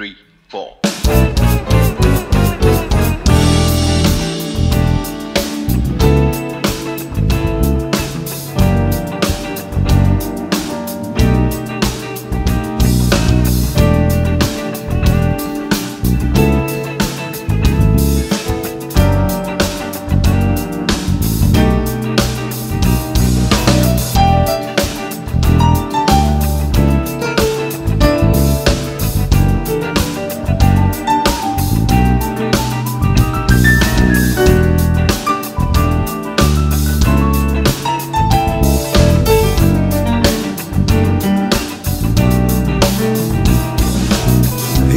three, four.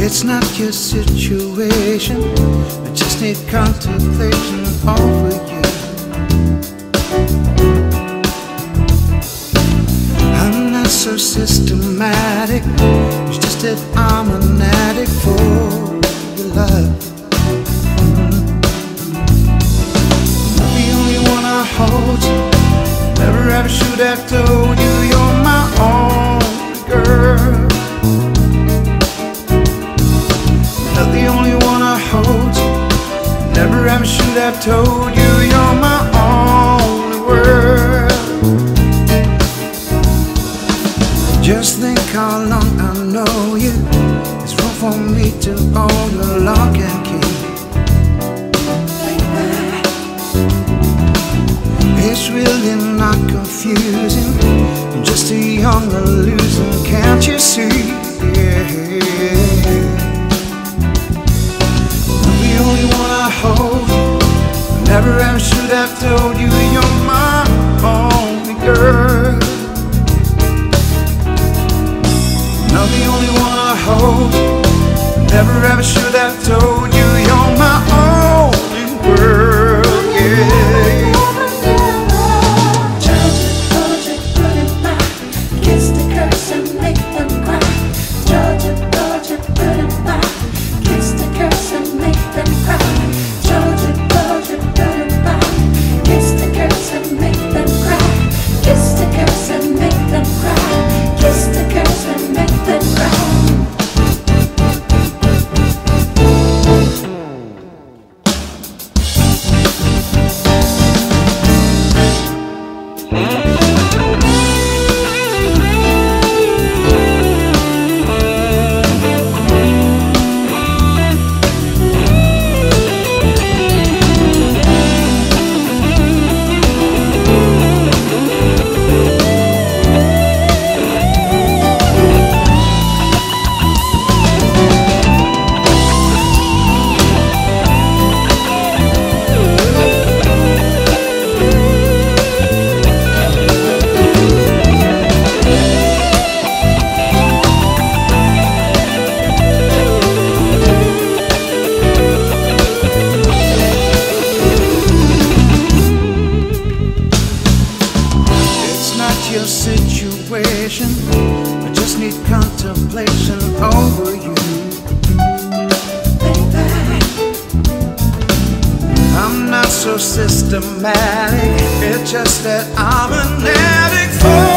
It's not your situation, I just need contemplation over you. I'm not so systematic, it's just that I'm an addict for your love. You're the only one I hold. Never ever should have told you you're my only girl. Never ever should have told you you're my only world. Just think how long I know you. It's wrong for me to own the lock and key. It's really not confusing. I'm just a young illusion, can't you see? Your situation. I just need contemplation over you. I'm not so systematic. It's just that I'm an addict for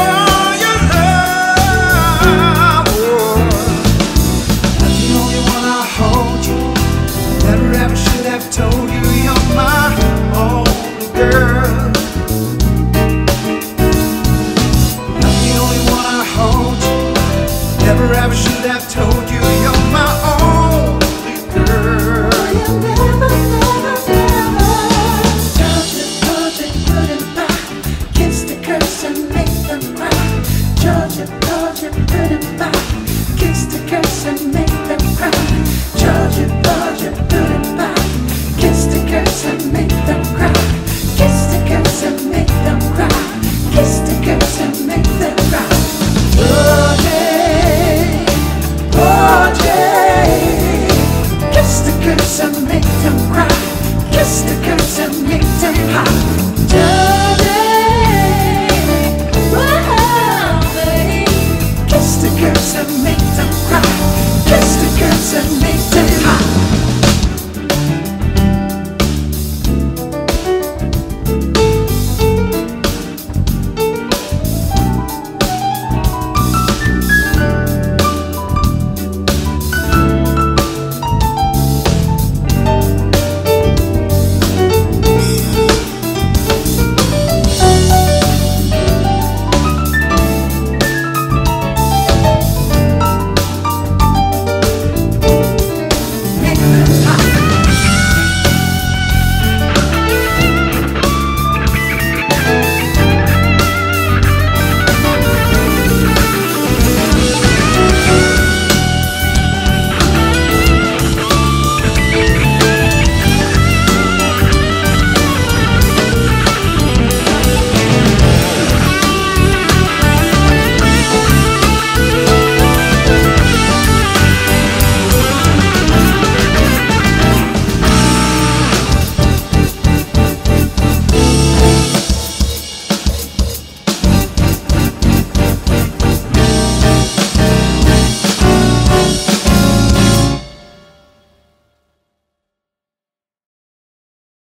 your love. Not the only one I hold you. Never ever